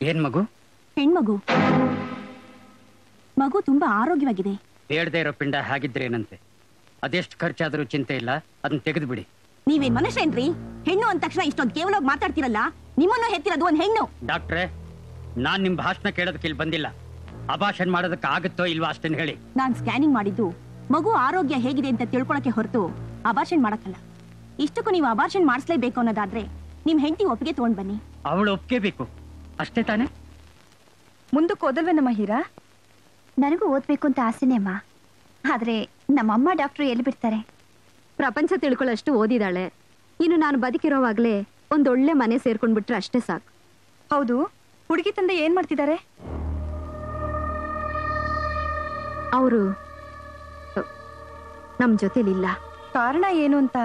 ಏನ್ ಮಗು? ಹೆಣ್ಮಗು. ಮಗು ತುಂಬಾ ಆರೋಗ್ಯವಾಗಿದೆ. ಬೇಡದೇ ಇರೋ ಪಿಂಡ ಹಾಗಿದ್ರೇನಂತೆ ಅದೆಷ್ಟು ಖರ್ಚಾದರೂ ಚಿಂತೆ ಇಲ್ಲ ಅದನ್ನ ತೆಗೆದು ಬಿಡಿ ನೀವೇನ್ ಮನುಷ್ಯೇನ್ರಿ ಹೆಣ್ಣು ಅಂದ ತಕ್ಷಣ ಇಷ್ಟೊಂದು ಕೇವಲವಾಗಿ ಮಾತಾಡ್ತಿರಲ್ಲ? ನಿಮ್ಮನ್ನು ಹೆತ್ತಿರೋದು ಒಂದ್ ಹೆಣ್ಣು. ಡಾಕ್ಟ್ರೆ ನಾನ್ ನಿಮ್ ಭಾಷಣ ಕೇಳೋದಕ್ಕೆ ಇಲ್ಲಿ ಬಂದಿಲ್ಲ. ಅಭಾಷಣ ಮಾಡೋದಕ್ಕೆ ಆಗುತ್ತೋ ಇಲ್ವಾ ಅಷ್ಟನ್ನು ಹೇಳಿ. ನಾನ್ ಸ್ಕ್ಯಾನಿಂಗ್ ಮಾಡಿದ್ದು. ಮಗು ಆರೋಗ್ಯ ಹೇಗಿದೆ ಅಂತ ತಿಳ್ಕೊಳಕ್ಕೆ ಹೊರತು ಅಭಾಷಣ ಮಾಡಕ್ಕಲ್ಲ. ಇಷ್ಟಕ್ಕೂ ನೀವು ಅಭಾಷಣ ಮಾಡಿಸ್ಲೇಬೇಕು ಅನ್ನೋದಾದ್ರೆ ನಿಮ್ ಹೆಂಡತಿ ಒಪ್ಪಿಗೆ ತಗೊಂಡ್ ಬನ್ನಿ. ಅವಳು ಒಪ್ಕೋಬೇಕು. ಅಷ್ಟೇ ತಾನೆ? ಮುಂದಕ್ಕೆ ಓದಲ್ವೇನಮ್ಮ ಹೀರಾ? ನನಗೂ ಓದ್ಬೇಕು ಅಂತ ಆಸೆನೇ ಅಮ್ಮ. ಆದ್ರೆ ನಮ್ಮಮ್ಮ ಡಾಕ್ಟ್ರು ಎಲ್ಲಿ ಬಿಡ್ತಾರೆ? ಪ್ರಪಂಚ ತಿಳ್ಕೊಳ್ಳೋಷ್ಟು ಓದಿದಾಳೆ. ಇನ್ನು ನಾನು ಬದುಕಿರೋವಾಗ್ಲೇ ಒಂದೊಳ್ಳೆ ಮನೆ ಸೇರ್ಕೊಂಡ್ಬಿಟ್ರೆ ಅಷ್ಟೇ ಸಾಕು. ಹೌದು. ಹುಡುಗಿ ತಂದೆ ಏನ್ ಮಾಡ್ತಿದ್ದಾರೆ? ಅವರು ನಮ್ ಜೊತೆಲಿಲ್ಲ ಕಾರಣ ಏನು ಅಂತ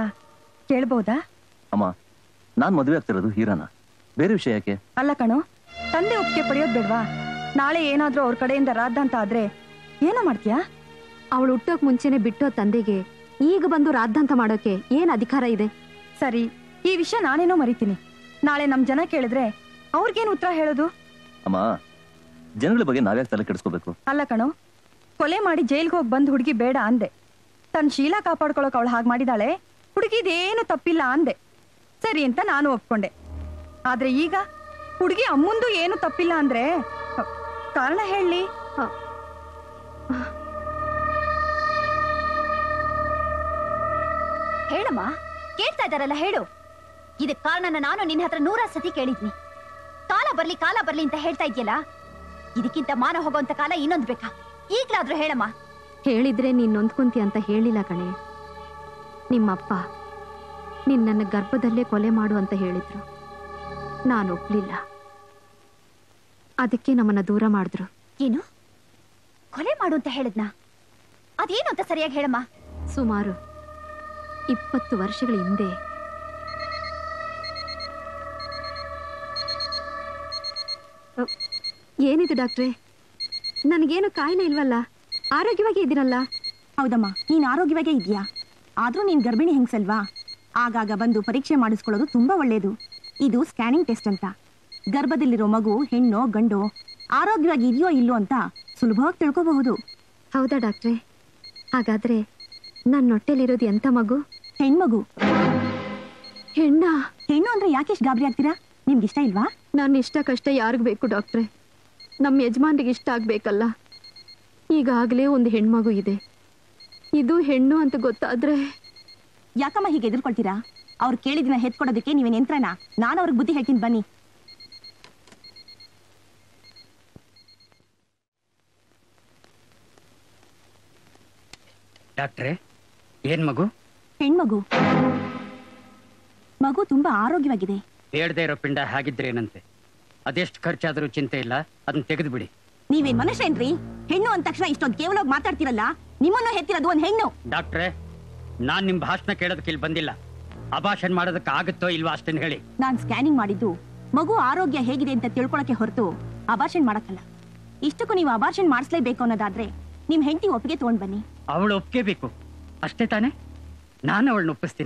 ಕೇಳ್ಬೋದಾ? ಅಮ್ಮ ನಾನ್ ಮದುವೆ ಆಗ್ತಿರೋದು ಹೀರಾನ. ಬೇರೆ ವಿಷಯ ಯಾಕೆ? ಅಲ್ಲ ಕಣೋ ತಂದೆ ಒಪ್ಪಿಗೆ ಪಡೆಯೋದ್ ಬೇಡ್ವಾ? ನಾಳೆ ಏನಾದ್ರೂ ಅವ್ರ ಕಡೆಯಿಂದ ರಾದ್ದ ಅಂತ ಆದ್ರೆ ಏನೋ ಮಾಡ್ತೀಯಾ? ಅವಳು ಹುಟ್ಟೋಕ್ ಮುಂಚೆನೆ ಬಿಟ್ಟೋ ತಂದೆಗೆ ಈಗ ಬಂದು ರಾದ್ದಂತ ಮಾಡೋಕೆ ಏನ್ ಅಧಿಕಾರ ಇದೆ? ಸರಿ ಈ ವಿಷಯ ನಾನೇನೋ ಮರಿತೀನಿ. ನಾಳೆ ನಮ್ ಜನ ಕೇಳಿದ್ರೆ ಅವ್ರಿಗೇನ್ ಉತ್ತರ ಹೇಳೋದು? ಅಮ್ಮ ಜನಗಳ ಬಗ್ಗೆ ನಾವ್ಯಾಕೆ ತಲೆ ಕೆಡಿಸ್ಕೋಬೇಕು? ಅಲ್ಲ ಕಣೋ ಕೊಲೆ ಮಾಡಿ ಜೈಲ್ಗೆ ಹೋಗಿ ಬಂದ್ ಹುಡುಗಿ ಬೇಡ ಅಂದೆ. ತನ್ನ ಶೀಲ ಕಾಪಾಡ್ಕೊಳಕ್ ಅವಳು ಹಾಗೆ ಮಾಡಿದಾಳೆ ಹುಡುಗಿದೇನು ತಪ್ಪಿಲ್ಲ ಅಂದೆ. ಸರಿ ಅಂತ ನಾನು ಒಪ್ಕೊಂಡೆ. ಆದ್ರೆ ಈಗ ಹುಡುಗಿ ಅಮ್ಮಂದು ಏನು ತಪ್ಪಿಲ್ಲ ಅಂದ್ರೆ ಕಾರಣ ಹೇಳಿ. ಹೇಳಮ್ಮ ಕೇಳ್ತಾ ಇದಾರಲ್ಲ ಹೇಳು. ಇದಕ್ ಕಾರಣನ ನಾನು ನಿನ್ನ ಹತ್ರ ನೂರ ಸತಿ ಕೇಳಿದ್ನಿ. ಕಾಲ ಬರ್ಲಿ ಕಾಲ ಬರ್ಲಿ ಅಂತ ಹೇಳ್ತಾ ಇದೆಯಲ್ಲ ಇದಕ್ಕಿಂತ ಮಾನ ಹೋಗುವಂತ ಕಾಲ ಇನ್ನೊಂದ್ ಬೇಕಾ? ಈಗ್ಲಾದ್ರೂ ಹೇಳಮ್ಮ. ಹೇಳಿದ್ರೆ ನೀನ್ ನೊಂದ್ಕೊಂತಿ ಅಂತ ಹೇಳಿಲ್ಲ ಕಣೆ. ನಿಮ್ಮಪ್ಪ ನಿನ್ ನನ್ನ ಗರ್ಭದಲ್ಲೇ ಕೊಲೆ ಮಾಡು ಅಂತ ಹೇಳಿದ್ರು. ನಾನು ಒಪ್ಲಿಲ್ಲ ಅದಕ್ಕೆ ನಮ್ಮನ್ನ ದೂರ ಮಾಡಿದ್ರು. ಏನು? ಕೊಲೆ ಮಾಡು ಅಂತ ಹೇಳಿದ್ನಾ? ಅದೇನು ಅಂತ ಸರಿಯಾಗಿ ಹೇಳಮ್ಮ? ಸುಮಾರು ಇಪ್ಪತ್ತು ವರ್ಷಗಳ ಹಿಂದೆ ಏನಿದೆ ಡಾಕ್ಟ್ರೆ? ನನಗೇನು ಕಾಯಿಲೆ ಇಲ್ವಲ್ಲ? ಆರೋಗ್ಯವಾಗಿ ಇದ್ದೀರಲ್ಲ? ಹೌದಮ್ಮ ನೀನು ಆರೋಗ್ಯವಾಗೇ ಇದೆಯಾ ಆದರೂ ನೀನು ಗರ್ಭಿಣಿ ಹೆಂಗಸಲ್ವಾ? ಆಗಾಗ ಬಂದು ಪರೀಕ್ಷೆ ಮಾಡಿಸ್ಕೊಳ್ಳೋದು ತುಂಬಾ ಒಳ್ಳೇದು. ಇದು ಸ್ಕ್ಯಾನಿಂಗ್ ಟೆಸ್ಟ್ ಅಂತ. ಗರ್ಭದಲ್ಲಿರೋ ಮಗು ಹೆಣ್ಣೋ ಗಂಡೋ ಆರೋಗ್ಯವಾಗಿ ಇದೆಯೋ ಇಲ್ಲೋ ಅಂತ ಸುಲಭವಾಗಿ ತಿಳ್ಕೋಬಹುದು. ಹೌದಾ ಡಾಕ್ಟ್ರೆ? ಹಾಗಾದ್ರೆ ನನ್ನ ಹೊಟ್ಟೆಲಿರೋದು ಎಂತ ಮಗು? ಹೆಣ್ಮಗು. ಹೆಣ್ಣ? ಹೆಣ್ಣು ಅಂದ್ರೆ ಯಾಕೆಷ್ಟು ಗಾಬರಿ ಆಗ್ತೀರಾ? ನಿಮ್ಗೆ ಇಷ್ಟ ಇಲ್ವಾ? ನನ್ನ ಇಷ್ಟ ಕಷ್ಟ ಯಾರಿಗ್ ಬೇಕು ಡಾಕ್ಟ್ರೆ? ನಮ್ಮ ಯಜಮಾನ್ರಿಗೆ ಇಷ್ಟ ಆಗ್ಬೇಕಲ್ಲ. ಈಗಾಗಲೇ ಒಂದು ಹೆಣ್ಮಗು ಇದೆ. ಇದು ಹೆಣ್ಣು ಅಂತ ಗೊತ್ತಾದ್ರೆ ಯಾಕಮ್ಮ ಹೀಗೆ ಎದುರ್ಕೊಳ್ತೀರಾ? ಅವ್ರು ಕೇಳಿದ್ನ ಹೆತ್ಕೊಡೋದಕ್ಕೆ ನೀವೇನ್ ಯಂತ್ರನ? ನಾನು ಅವ್ರಿಗೆ ಬುದ್ಧಿ ಹೇಳ್ತೀನಿ ಬನ್ನಿ. ಡಾಕ್ಟ್ರೇ ಏನ್ ಮಗು? ಹೆಣ್ಮಗು. ಮಗು ತುಂಬಾ ಆರೋಗ್ಯವಾಗಿದೆ. ಬೇಡದೇ ಇರೋ ಪಿಂಡ ಹಾಗಿದ್ರೆ ಏನಂತೆ? ಅದೆಷ್ಟು ಖರ್ಚಾದರೂ ಚಿಂತೆ ಇಲ್ಲ ಅದನ್ನ ತೆಗೆದು ಬಿಡಿ ನೀವೇನ್ ಮನುಷ್ಯೇನ್ರಿ ಹೆಣ್ಣು ಅಂದ ತಕ್ಷಣ ಇಷ್ಟೊಂದು ಕೇವಲವಾಗಿ ಮಾತಾಡ್ತಿರಲ್ಲ? ನಿಮ್ಮನ್ನು ಹೆತ್ತಿರೋದು ಒಂದ್ ಹೆಣ್ಣು. ಡಾಕ್ಟ್ರೇ ನಾನ್ ನಿಮ್ ಭಾಷಣ ಕೇಳೋದಕ್ಕೆ ಇಲ್ಲಿ ಬಂದಿಲ್ಲ. ಅಭಾಷಣ ಮಾಡೋದಕ್ಕೆ ಆಗುತ್ತೋ ಇಲ್ವಾ ಅಷ್ಟನ್ನು ಹೇಳಿ. ನಾನ್ ಸ್ಕ್ಯಾನಿಂಗ್ ಮಾಡಿದ್ದು ಮಗು ಆರೋಗ್ಯ ಹೇಗಿದೆ ಅಂತ ತಿಳ್ಕೊಳಕ್ಕೆ ಹೊರತು ಅಬಾರ್ಷನ್ ಮಾಡಕ್ಕಲ್ಲ. ಇಷ್ಟಕ್ಕೂ ನೀವು ಅಬಾರ್ಷನ್ ಮಾಡಿಸ್ಲೇಬೇಕು ಅನ್ನೋದಾದ್ರೆ ನಿಮ್ ಹೆಂಡತಿ ಒಪ್ಪಿಗೆ ತಗೊಂಡ್ ಬನ್ನಿ. ಅವಳು ಒಪ್ಕೋಬೇಕು ಅಷ್ಟೇ ತಾನೇ? ನಾನು ಅವಳನ್ನ ಒಪ್ಪಿಸ್ತೀನಿ.